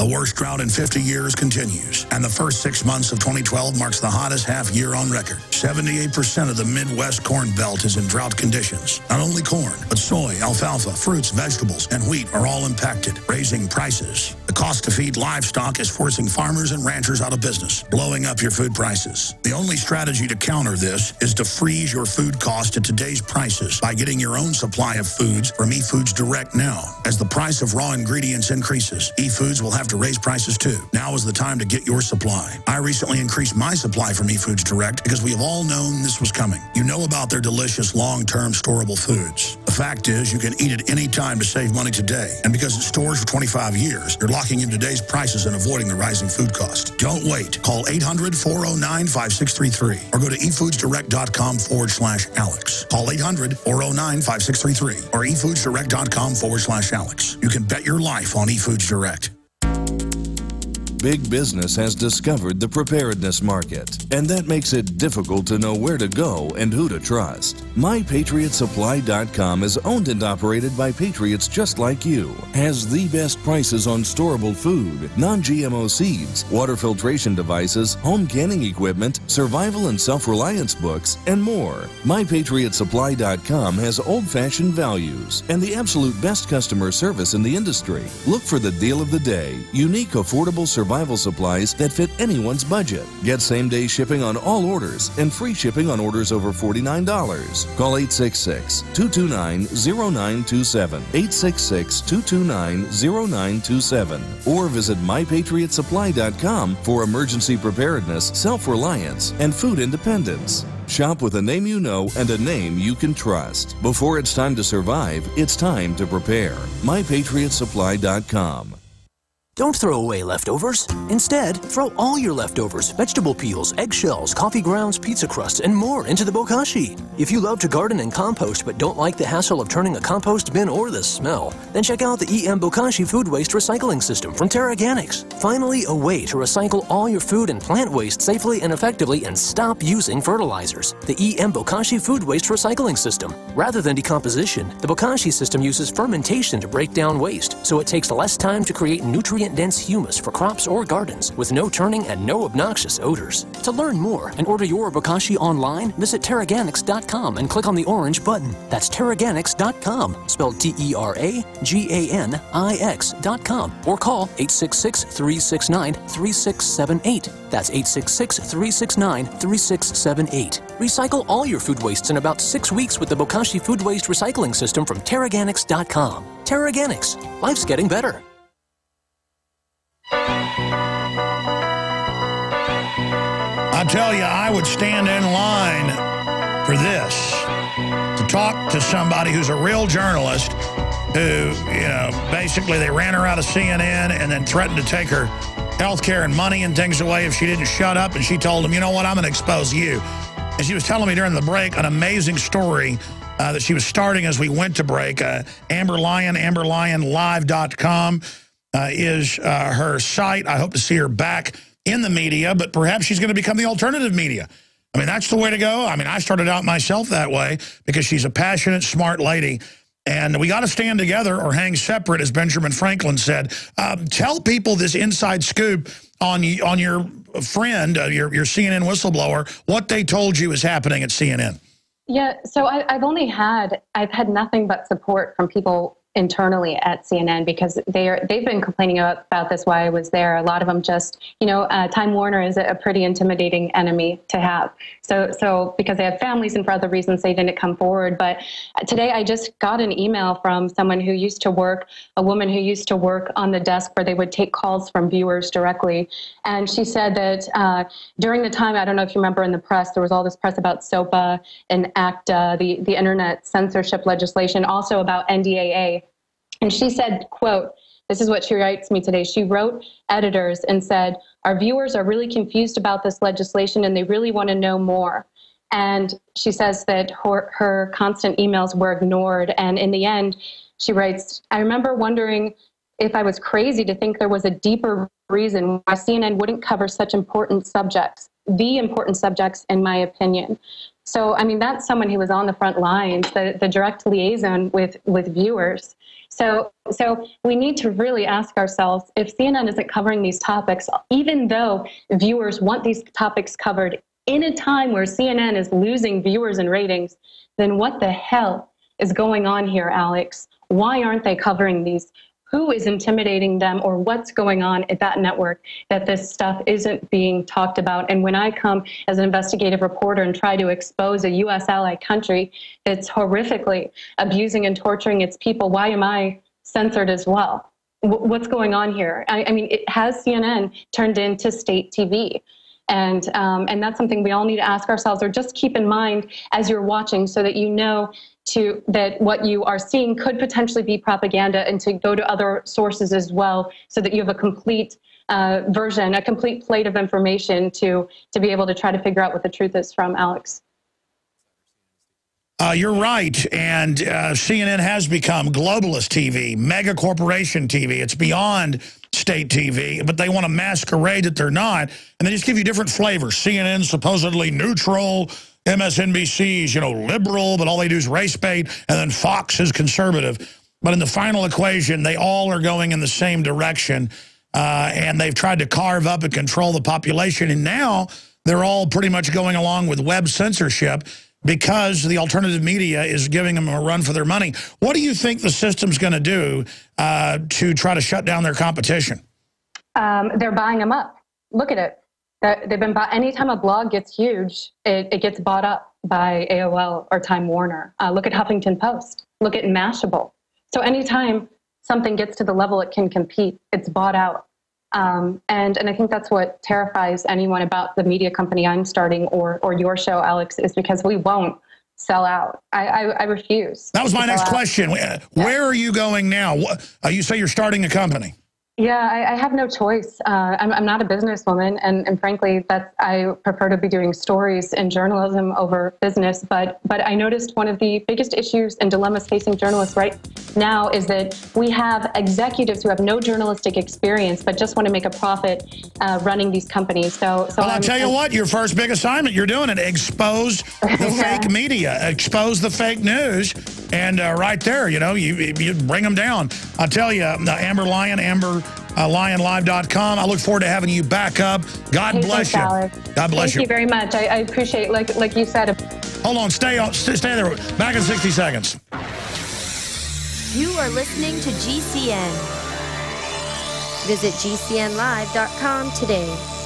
The worst drought in 50 years continues, and the first six months of 2012 marks the hottest half year on record. 78% of the Midwest Corn Belt is in drought conditions. Not only corn, but soy, alfalfa, fruits, vegetables, and wheat are all impacted, raising prices. The cost to feed livestock is forcing farmers and ranchers out of business, blowing up your food prices. The only strategy to counter this is to freeze your food cost at today's prices by getting your own supply of foods from eFoods Direct now. As the price of raw ingredients increases, eFoods will have to raise prices too. Now is the time to get your supply. I recently increased my supply from eFoods Direct because we have all known this was coming. You know about their delicious long-term storable foods. The fact is you can eat it any time to save money today. And because it stores for 25 years, you're locking in today's prices and avoiding the rising food cost. Don't wait. Call 800-409-5633 or go to efoodsdirect.com forward slash Alex. Call 800-409-5633 or efoodsdirect.com forward slash Alex. You can bet your life on eFoods Direct.
Big business has discovered the preparedness market, and that makes it difficult to know where to go and who to trust. MyPatriotSupply.com is owned and operated by patriots just like you. Has the best prices on storable food, non GMO seeds, water filtration devices, home canning equipment, survival and self reliance books, and more. MyPatriotSupply.com has old fashioned values and the absolute best customer service in the industry. Look for the deal of the day unique, affordable survival supplies that fit anyone's budget. Get same day shipping on all orders and free shipping on orders over $49. Call 866 229 0927. 866 229 0927. Or visit mypatriotsupply.com for emergency preparedness, self reliance, and food independence. Shop with a name you know and a name you can trust. Before it's time to survive, it's time to prepare. MyPatriotSupply.com.
Don't throw away leftovers. Instead, throw all your leftovers, vegetable peels, eggshells, coffee grounds, pizza crusts, and more into the bokashi. If you love to garden and compost but don't like the hassle of turning a compost bin or the smell, then check out the EM Bokashi Food Waste Recycling System from Teraganix. Finally, a way to recycle all your food and plant waste safely and effectively and stop using fertilizers. The EM Bokashi Food Waste Recycling System. Rather than decomposition, the Bokashi system uses fermentation to break down waste, so it takes less time to create nutrient dense humus for crops or gardens with no turning and no obnoxious odors. To learn more and order your Bokashi online, visit Teraganix.com and click on the orange button. That's Teraganix.com, spelled T E R A G A N I X.com, or call 866 369 3678. That's 866 369 3678. Recycle all your food wastes in about six weeks with the Bokashi Food Waste Recycling System from Teraganix.com. Teraganix. Life's getting better.
I tell you, I would stand in line for this to talk to somebody who's a real journalist who, you know, basically they ran her out of CNN and then threatened to take her health care and money and things away if she didn't shut up. And she told them, you know what, I'm going to expose you. And she was telling me during the break an amazing story uh, that she was starting as we went to break. Uh, Amber Lyon, amberlyonlive.com is uh, her site. I hope to see her back in the media, but perhaps she's going to become the alternative media. I mean, that's the way to go. I mean, I started out myself that way because she's a passionate, smart lady. And we got to stand together or hang separate, as Benjamin Franklin said. Um, tell people this inside scoop on, on your friend, uh, your, your CNN whistleblower, what they told you is happening at CNN.
Yeah, so I, I've only had I've had nothing but support from people internally at CNN because they are they've been complaining about, about this while I was there. A lot of them just, you know, uh, Time Warner is a pretty intimidating enemy to have. So so because they have families and for other reasons they didn't come forward. But today I just got an email from someone who used to work, a woman who used to work on the desk where they would take calls from viewers directly, and she said that uh, during the time I don't know if you remember in the press there was all this press about SOPA and ACTA, the the internet censorship legislation, also about NDAA. And she said, quote, this is what she writes me today. She wrote editors and said, Our viewers are really confused about this legislation and they really want to know more. And she says that her, her constant emails were ignored. And in the end, she writes, I remember wondering if I was crazy to think there was a deeper reason why CNN wouldn't cover such important subjects, the important subjects, in my opinion. So, I mean, that's someone who was on the front lines, the, the direct liaison with, with viewers. So, so we need to really ask ourselves if CNN isn't covering these topics, even though viewers want these topics covered in a time where CNN is losing viewers and ratings, then what the hell is going on here, Alex? Why aren't they covering these? Who is intimidating them or what's going on at that network that this stuff isn't being talked about? And when I come as an investigative reporter and try to expose a U.S. ally country that's horrifically abusing and torturing its people, why am I censored as well? What's going on here? I, I mean, it has CNN turned into state TV. And, um, and that's something we all need to ask ourselves or just keep in mind as you're watching so that you know to that what you are seeing could potentially be propaganda and to go to other sources as well so that you have a complete uh, version, a complete plate of information to to be able to try to figure out what the truth is from Alex.
Uh, you're right, and uh, CNN has become globalist TV, mega corporation TV. It's beyond state TV, but they want to masquerade that they're not, and they just give you different flavors. CNN supposedly neutral, MSNBC's, you know, liberal, but all they do is race bait, and then Fox is conservative. But in the final equation, they all are going in the same direction, uh, and they've tried to carve up and control the population, and now they're all pretty much going along with web censorship because the alternative media is giving them a run for their money. What do you think the system's going to do uh, to try to shut down their competition?
Um, they're buying them up. Look at it. They've been bought. Anytime a blog gets huge, it, it gets bought up by AOL or Time Warner. Uh, look at Huffington Post. Look at Mashable. So anytime something gets to the level it can compete, it's bought out. Um, and and I think that's what terrifies anyone about the media company I'm starting or or your show, Alex, is because we won't sell out. I, I, I refuse.
That was my next out. question. Where yeah. are you going now? Uh, you say you're starting a company.
Yeah, I, I, have no choice. Uh, I'm, I'm, not a businesswoman, and, and frankly, that I prefer to be doing stories in journalism over business. But but I noticed one of the biggest issues and dilemmas facing journalists right now is that we have executives who have no journalistic experience but just want to make a profit uh, running these companies. So so
well, I'll tell you what, your first big assignment, you're doing it. Expose the yeah. fake media, expose the fake news, and uh, right there, you know, you you bring them down. I'll tell you, uh, Amber Lyon, Amber uh, lyonlive.com. I look forward to having you back up. God
hey,
bless
you.
God bless
Thank
you.
you very much. I, I, appreciate, like like you said.
Hold on, stay on, stay there. Back in 60 seconds.
You are listening to GCN. Visit GCNlive.com today.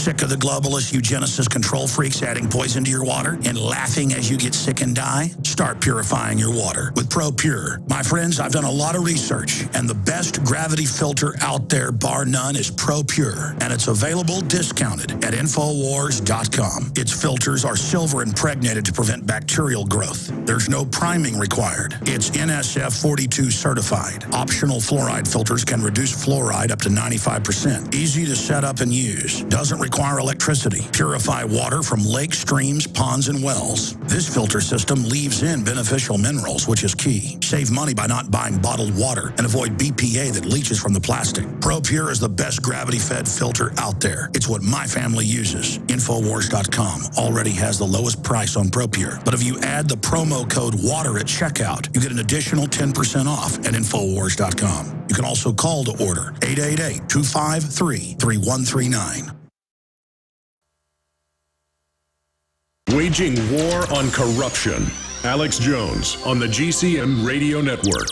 Sick of the globalist eugenicist control freaks adding poison to your water and laughing as you get sick and die? Start purifying your water with ProPure. My friends, I've done a lot of research, and the best gravity filter out there, bar none, is ProPure, and it's available discounted at Infowars.com. Its filters are silver impregnated to prevent bacterial growth. There's no priming required. It's NSF 42 certified. Optional fluoride filters can reduce fluoride up to 95%. Easy to set up and use. Doesn't require electricity. Purify water from lakes, streams, ponds, and wells. This filter system leaves in beneficial minerals, which is key. Save money by not buying bottled water and avoid BPA that leaches from the plastic. ProPure is the best gravity-fed filter out there. It's what my family uses. Infowars.com already has the lowest price on ProPure. But if you add the promo code WATER at checkout, you get an additional 10% off at Infowars.com. You can also call to order 888-253-3139.
Waging war on corruption. Alex Jones on the GCN Radio Network.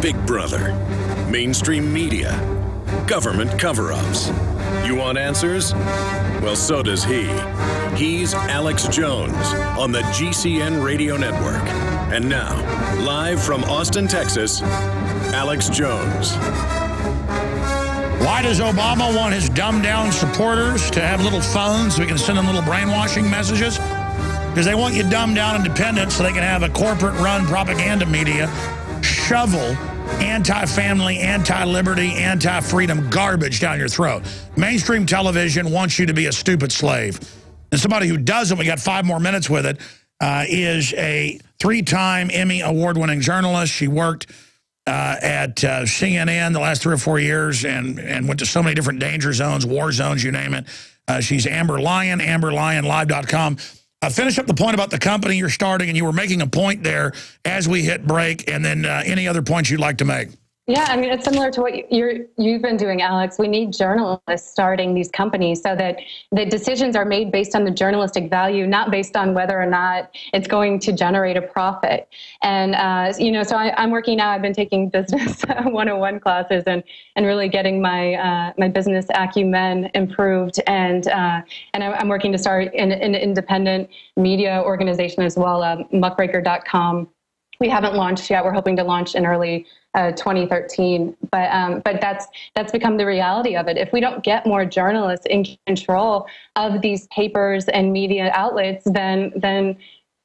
Big Brother, mainstream media, government cover ups. You want answers? Well, so does he. He's Alex Jones on the GCN Radio Network. And now, live from Austin, Texas, Alex Jones.
Why does Obama want his dumbed down supporters to have little phones so we can send them little brainwashing messages? Because they want you dumbed down and dependent so they can have a corporate run propaganda media shovel anti-family, anti-liberty, anti-freedom garbage down your throat. Mainstream television wants you to be a stupid slave. And somebody who doesn't, we got five more minutes with it, uh, is a three-time Emmy award-winning journalist. She worked uh, at uh, CNN the last three or four years and, and went to so many different danger zones, war zones, you name it. Uh, she's Amber Lyon, amberlyonlive.com. Uh, finish up the point about the company you're starting, and you were making a point there as we hit break, and then uh, any other points you'd like to make.
Yeah, I mean, it's similar to what you're, you've been doing, Alex. We need journalists starting these companies so that the decisions are made based on the journalistic value, not based on whether or not it's going to generate a profit. And, uh, you know, so I, am working now, I've been taking business 101 classes and, and really getting my, uh, my business acumen improved. And, uh, and I'm working to start an, an independent media organization as well, uh, muckraker.com. We haven't launched yet. We're hoping to launch in early uh, 2013. But um, but that's that's become the reality of it. If we don't get more journalists in control of these papers and media outlets, then then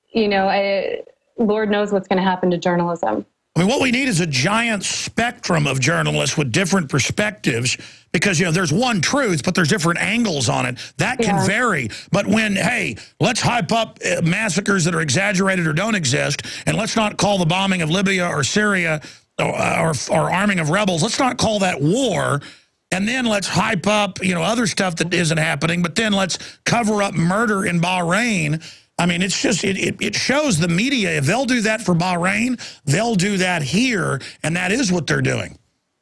you know, I, Lord knows what's going to happen to journalism.
I mean, what we need is a giant spectrum of journalists with different perspectives because, you know, there's one truth, but there's different angles on it. That can yeah. vary. But when, hey, let's hype up uh, massacres that are exaggerated or don't exist, and let's not call the bombing of Libya or Syria or, or, or arming of rebels. Let's not call that war. And then let's hype up, you know, other stuff that isn't happening. But then let's cover up murder in Bahrain. I mean, it's just, it, it, it shows the media, if they'll do that for Bahrain, they'll do that here. And that is what they're doing.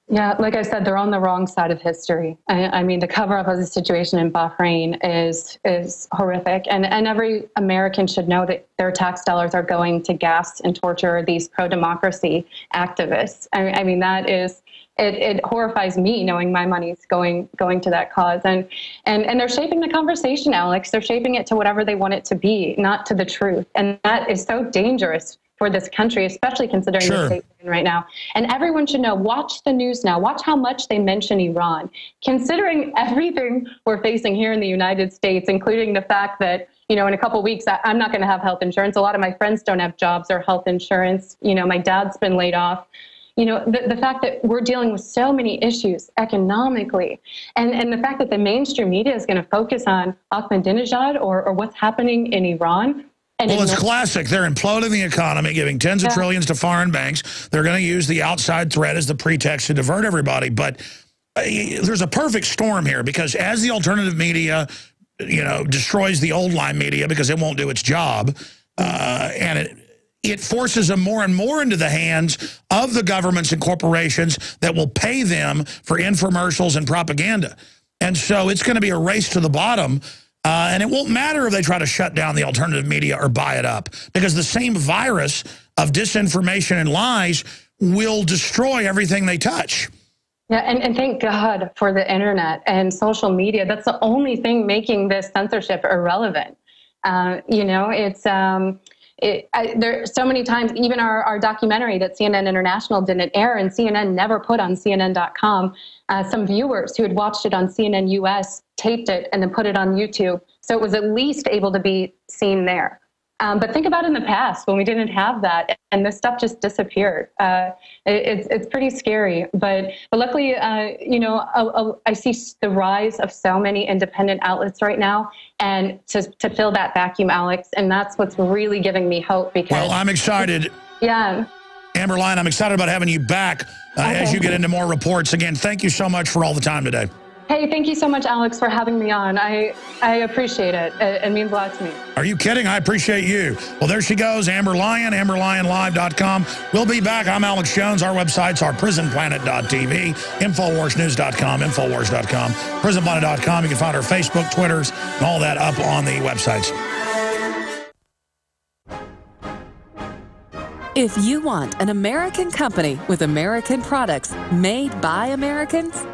Yeah, like I said, they're on the wrong side of history. I, I, mean, the cover up of the situation in Bahrain is is horrific, and and every American should know that their tax dollars are going to gas and torture these pro democracy activists. I, I mean, that is it, it horrifies me knowing my money's going going to that cause. And and and they're shaping the conversation alex. They're shaping it to whatever they want it to be not to the truth. And that is so dangerous for this country especially considering
Sure.
the state we're in right now. And everyone should know watch the news now. Watch how much they mention iran. Considering everything we're facing here in the united states including the fact that you know in a couple weeks I, i'm not going to have health insurance. A lot of my friends don't have jobs or health insurance. You know my dad's been laid off you know the, the fact that we're dealing with so many issues economically and, and the fact that the mainstream media is going to focus on Ahmadinejad or, or what's happening in Iran and
Well, it's classic. They're imploding the economy, giving tens of trillions to foreign banks. They're going to use the outside threat as the pretext to divert everybody. But uh, there's a perfect storm here because as the alternative media, you know, destroys the old line media because it won't do its job, uh, and it it forces them more and more into the hands of the governments and corporations that will pay them for infomercials and propaganda. And so it's going to be a race to the bottom. Uh, and it won't matter if they try to shut down the alternative media or buy it up because the same virus of disinformation and lies will destroy everything they touch.
Yeah, and, and thank God for the internet and social media. That's the only thing making this censorship irrelevant. Uh, you know, it's um, it, I, there so many times. Even our, our documentary that CNN International didn't air, and CNN never put on CNN.com. Uh, some viewers who had watched it on CNN US taped it and then put it on YouTube, so it was at least able to be seen there. Um, but think about in the past when we didn't have that and this stuff just disappeared. Uh, it, it's, it's pretty scary. But, but luckily, uh, you know, a, I see the rise of so many independent outlets right now and to, to fill that vacuum, Alex. And that's what's really giving me hope because.
Well, I'm excited.
Yeah.
Amber Lyon, I'm excited about having you back uh, as you get into more reports. Again, thank you so much for all the time today.
Hey, thank you so much, Alex, for having me on. I, I appreciate it. it. It means a lot to me.
Are you kidding? I appreciate you. Well, there she goes, Amber Lyon, amberlyonlive.com. We'll be back. I'm Alex Jones. Our websites are prisonplanet.tv, infowarsnews.com, infowars.com, prisonplanet.com. You can find our Facebook, Twitters, and all that up on the websites.
If you want an American company with American products made by Americans,